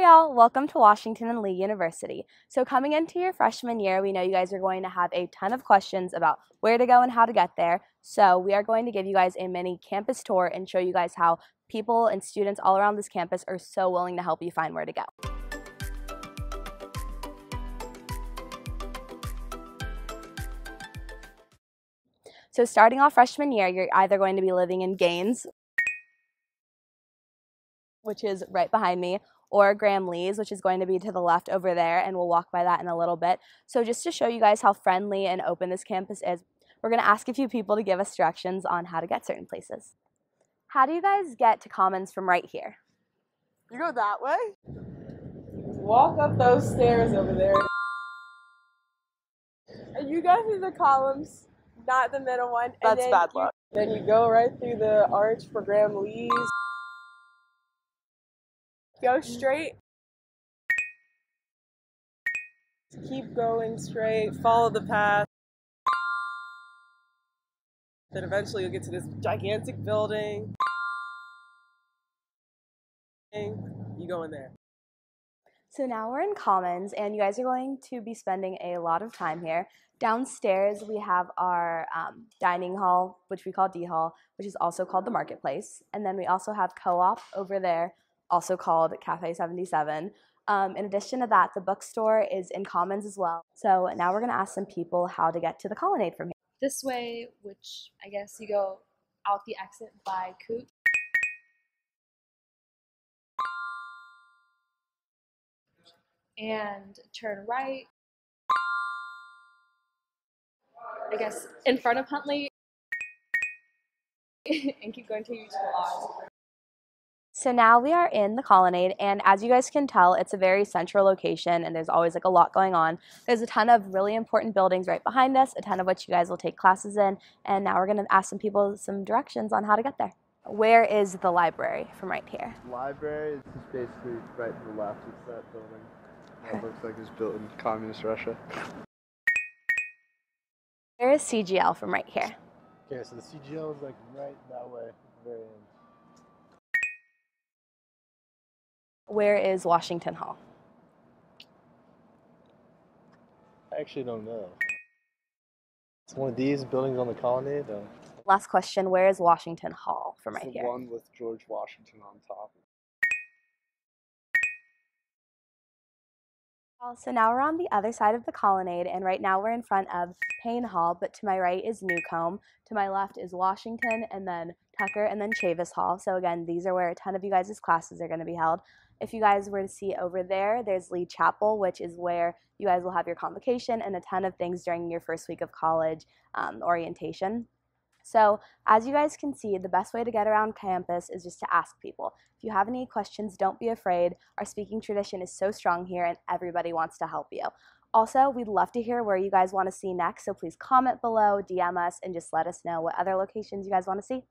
Hey y'all, welcome to Washington and Lee University. So coming into your freshman year, we know you guys are going to have a ton of questions about where to go and how to get there. So we are going to give you guys a mini campus tour and show you guys how people and students all around this campus are so willing to help you find where to go. So starting off freshman year, you're either going to be living in Gaines, which is right behind me, or Graham-Lees, which is going to be to the left over there, and we'll walk by that in a little bit. So just to show you guys how friendly and open this campus is, we're going to ask a few people to give us directions on how to get certain places. How do you guys get to Commons from right here? You go that way. Walk up those stairs over there. And you go through the columns, not the middle one. and That's then bad you- luck. Then you go right through the arch for Graham-Lees. Go straight. Keep going straight. Follow the path. Then eventually you'll get to this gigantic building. You go in there. So now we're in Commons, and you guys are going to be spending a lot of time here. Downstairs, we have our um, dining hall, which we call D Hall, which is also called the Marketplace. And then we also have Co op over there, also called Cafe 77. Um, in addition to that, the bookstore is in Commons as well. So now we're going to ask some people how to get to the colonnade from here. this way, which I guess you go out the exit by Coop. And turn right. I guess in front of Huntley. and keep going till you the lodge. So now we are in the colonnade, and as you guys can tell, it's a very central location, and there's always like a lot going on. There's a ton of really important buildings right behind us, a ton of which you guys will take classes in, and now we're going to ask some people some directions on how to get there. Where is the library from right here? library is just basically right to the left. It's that building. That looks like it's built in communist Russia. Where is CGL from right here? Okay, so the CGL is like right that way, at the very end. Where is Washington Hall? I actually don't know. It's one of these buildings on the colonnade. Uh, Last question, where is Washington Hall from it's right the here? one with George Washington on top. So now we're on the other side of the colonnade, and right now we're in front of Payne Hall, but to my right is Newcomb, to my left is Washington, and then Tucker, and then Chavis Hall. So again, these are where a ton of you guys' classes are going to be held. If you guys were to see over there, there's Lee Chapel, which is where you guys will have your convocation and a ton of things during your first week of college um, orientation. So, as you guys can see, the best way to get around campus is just to ask people. If you have any questions, don't be afraid. Our speaking tradition is so strong here, and everybody wants to help you. Also, we'd love to hear where you guys want to see next, so please comment below, DM us, and just let us know what other locations you guys want to see.